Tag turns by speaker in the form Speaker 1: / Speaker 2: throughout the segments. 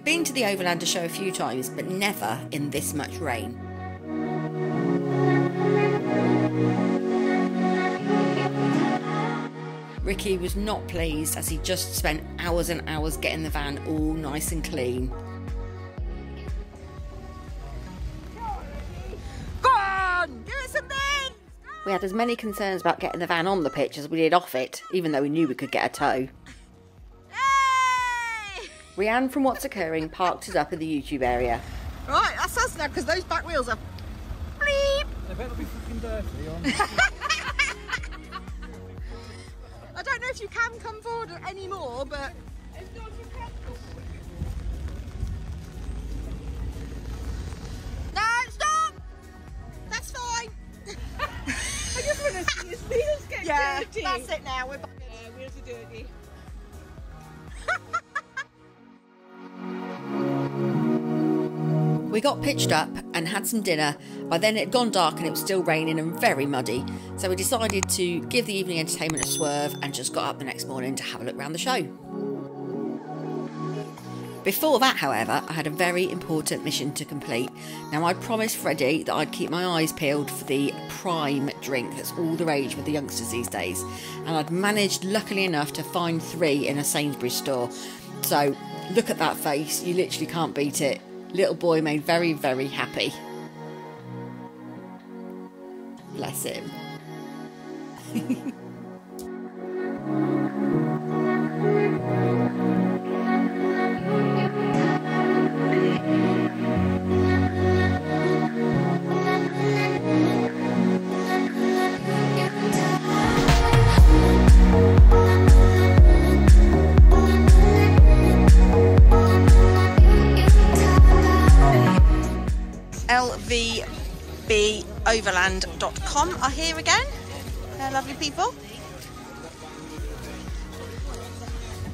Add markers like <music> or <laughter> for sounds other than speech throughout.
Speaker 1: We'd been to the Overlander show a few times, but never in this much rain. Ricky was not pleased as he just spent hours and hours getting the van all nice and clean.
Speaker 2: Go on! Give us some bins!
Speaker 1: We had as many concerns about getting the van on the pitch as we did off it, even though we knew we could get a tow.
Speaker 2: Hey!
Speaker 1: Rianne from What's Occurring parked us up in the YouTube area.
Speaker 2: Right, that's us now because those back wheels are bleep.
Speaker 3: They better be fucking dirty on. <laughs>
Speaker 2: I don't know if you can come forward anymore, but. No, stop! That's fine. <laughs>
Speaker 4: I just want to see his wheels get
Speaker 2: Yeah,
Speaker 4: dirty.
Speaker 2: that's it now. We're back.
Speaker 4: Yeah, wheels are dirty.
Speaker 1: We got pitched up and had some dinner. By then it had gone dark and it was still raining and very muddy, so we decided to give the evening entertainment a swerve and just got up the next morning to have a look around the show. Before that, however, I had a very important mission to complete. Now, I'd promised Freddie that I'd keep my eyes peeled for the prime drink that's all the rage with the youngsters these days, and I'd managed, luckily enough, to find three in a Sainsbury's store. So, look at that face, you literally can't beat it. Little boy made very, very happy. Bless him. <laughs>
Speaker 2: lvboverland.com are here again. They're lovely people.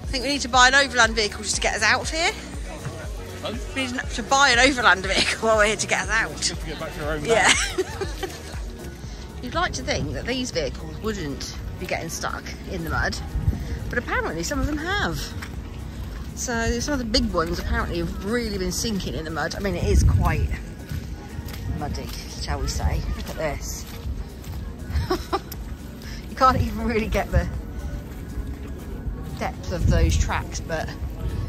Speaker 2: I think we need to buy an overland vehicle just to get us out of here. We need to buy an overland vehicle while we're here to get us out.
Speaker 3: get back to your own
Speaker 2: Yeah. <laughs> You'd like to think that these vehicles wouldn't be getting stuck in the mud, but apparently some of them have. So some of the big ones apparently have really been sinking in the mud. I mean, it is quite muddy, shall we say. Look at this. <laughs> you can't even really get the depth of those tracks, but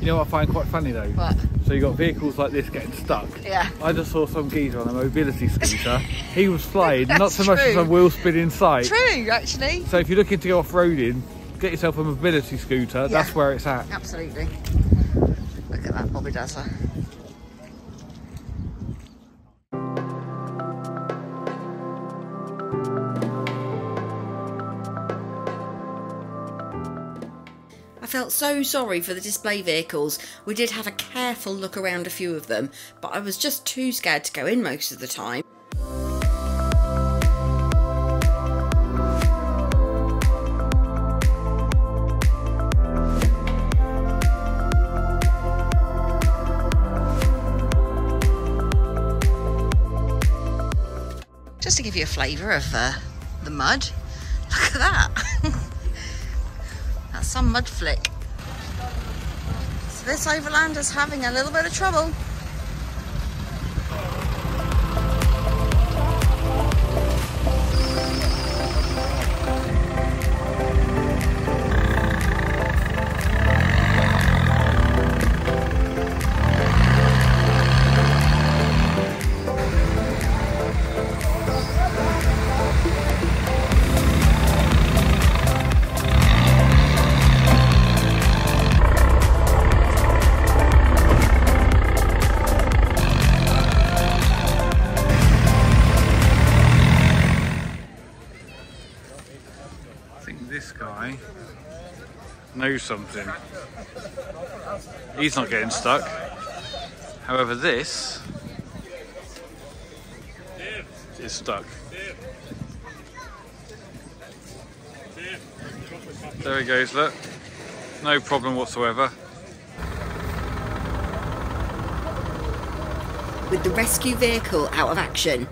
Speaker 3: You know what I find quite funny though?
Speaker 2: what?
Speaker 3: So you got vehicles like this getting stuck.
Speaker 2: Yeah.
Speaker 3: I just saw some geezer on a mobility scooter. he was flying, <laughs> not so much as a wheel spin in sight.
Speaker 2: True, actually.
Speaker 3: So if you're looking to go off-roading, get yourself a mobility scooter. That's where it's at.
Speaker 2: Absolutely. Look at that Bobby Dazzler.
Speaker 1: I felt so sorry for the display vehicles. We did have a careful look around a few of them, but I was just too scared to go in most of the time.
Speaker 2: Just to give you a flavour of uh, the mud. Some mud flick. So this overlander's having a little bit of trouble.
Speaker 3: Knows something. He's not getting stuck. However, this is stuck. There he goes, look. No problem whatsoever.
Speaker 1: With the rescue vehicle out of action,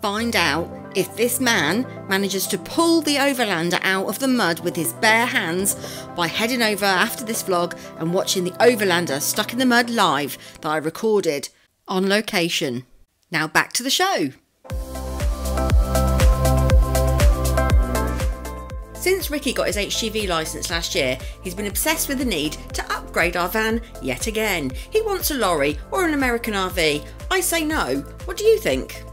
Speaker 1: find out If this man manages to pull the Overlander out of the mud with his bare hands by heading over after this vlog and watching the Overlander stuck in the mud live that I recorded on location. Now back to the show. Since Ricky got his HGV licence last year, he's been obsessed with the need to upgrade our van yet again. He wants a lorry or an American RV. I say no. What do you think?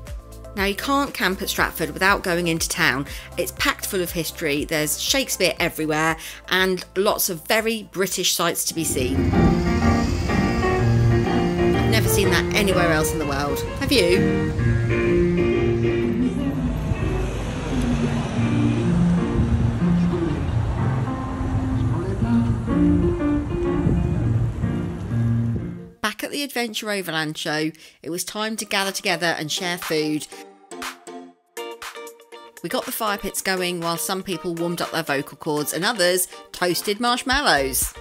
Speaker 1: Now, you can't camp at Stratford without going into town. It's packed full of history, there's Shakespeare everywhere, and lots of very British sights to be seen. I've never seen that anywhere else in the world. Have you? At the Adventure Overland show, it was time to gather together and share food. We got the fire pits going while some people warmed up their vocal cords and others toasted marshmallows.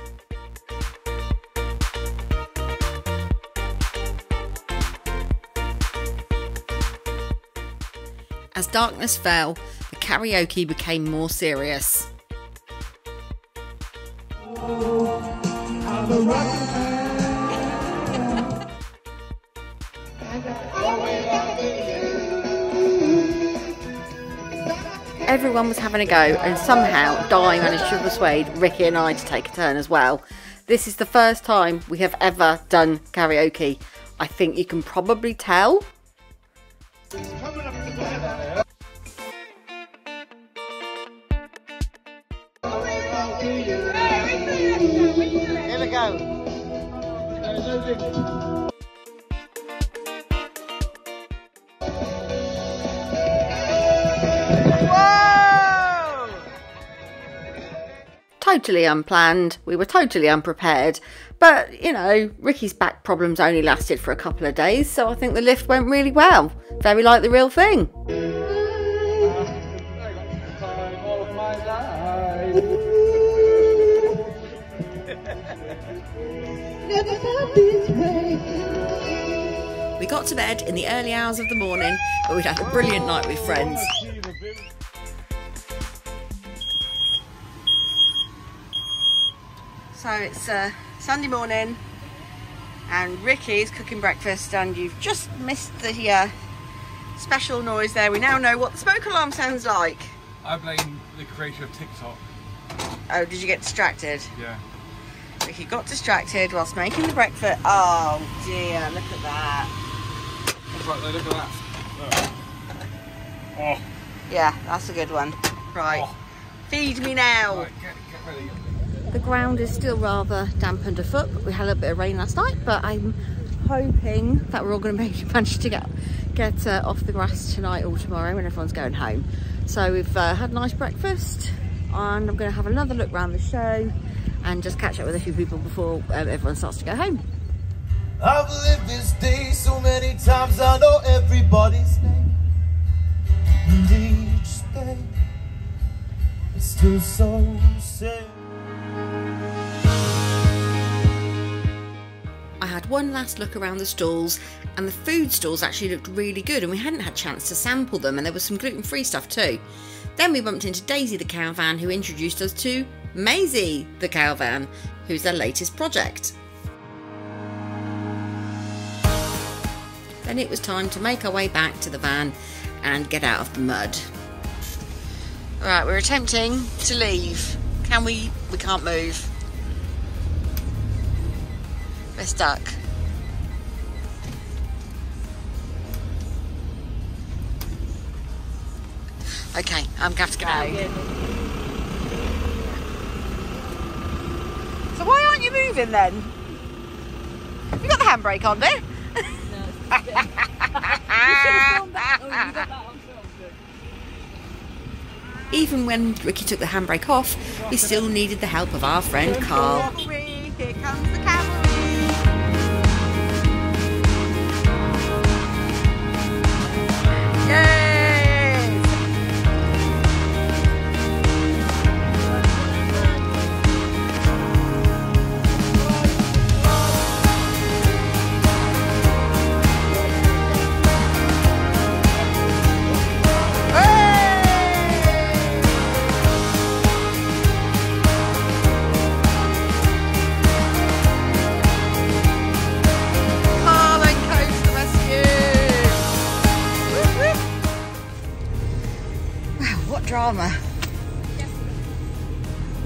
Speaker 1: As darkness fell, the karaoke became more serious. Everyone was having a go, and somehow Di managed to persuade Ricky and I to take a turn as well. This is the first time we have ever done karaoke. I think you can probably tell.
Speaker 5: Here we go.
Speaker 1: Totally unplanned, we were totally unprepared. But, you know, Ricky's back problems only lasted for a couple of days, so I think the lift went really well. Very like the real thing. We got to bed in the early hours of the morning, but we'd had a brilliant night with friends. So it's uh, Sunday morning, and Ricky's cooking breakfast, and you've just missed the uh, special noise there. We now know what the smoke alarm sounds like.
Speaker 3: I blame the creator of TikTok.
Speaker 1: Oh, did you get distracted?
Speaker 3: Yeah.
Speaker 1: Ricky got distracted whilst making the breakfast. Oh dear, look at that.
Speaker 3: That's right, though, look at that. Oh,
Speaker 1: Yeah, that's a good one. Right,
Speaker 3: Oh.
Speaker 1: feed me now.
Speaker 3: right, get, get ready.
Speaker 1: The ground is still rather damp underfoot, but we had a bit of rain last night. But I'm hoping that we're all going <laughs> to make manage to get get uh, off the grass tonight or tomorrow when everyone's going home. So we've uh, had a nice breakfast, and I'm going to have another look around the show and just catch up with a few people before um, everyone starts to go home.
Speaker 6: I've lived this day so many times, I know everybody's name. And each day is still so.
Speaker 1: One last look around the stalls, and the food stalls actually looked really good, and we hadn't had a chance to sample them, and there was some gluten free stuff too. Then we bumped into Daisy the cow van who introduced us to Maisie the cow van who's their latest project. Then it was time to make our way back to the van and get out of the mud. Right, we're attempting to leave. Can we? We can't move. We're stuck. Okay, I'm going to have to go. So why aren't you moving then? You got the handbrake on there? <laughs> Even when Ricky took the handbrake off, we still needed the help of our friend Carl.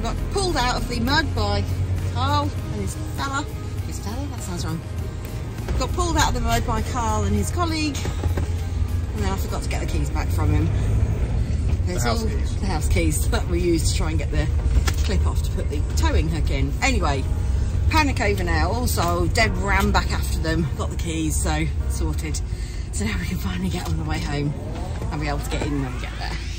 Speaker 1: Got pulled out of the mud by Carl and his fella. His fella? That sounds wrong. Got pulled out of the mud by Carl and his colleague. And then I forgot to get the keys back from him. It's
Speaker 3: house
Speaker 1: all
Speaker 3: keys.
Speaker 1: the house keys that we used to try and get the clip off to put the towing hook in. Anyway, panic over now. Also, Deb ran back after them, got the keys, so sorted. So now we can finally get on the way home and be able to get in when we get there.